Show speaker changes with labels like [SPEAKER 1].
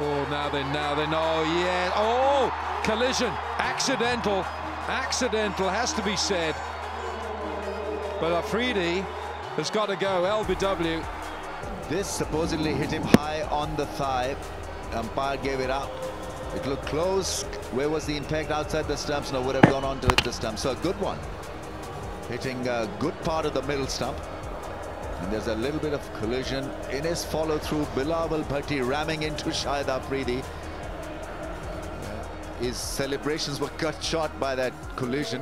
[SPEAKER 1] Oh, now then, now then, oh, yeah. Oh, collision. Accidental. Accidental has to be said. But Afridi has got to go. LBW.
[SPEAKER 2] This supposedly hit him high on the thigh. Umpire gave it up. It looked close. Where was the impact? Outside the stumps. No, would have gone on to hit the stump. So a good one. Hitting a good part of the middle stump. And there's a little bit of collision in his follow through. Bilawal Bhatti ramming into Shahid Afridi. Uh, his celebrations were cut short by that collision.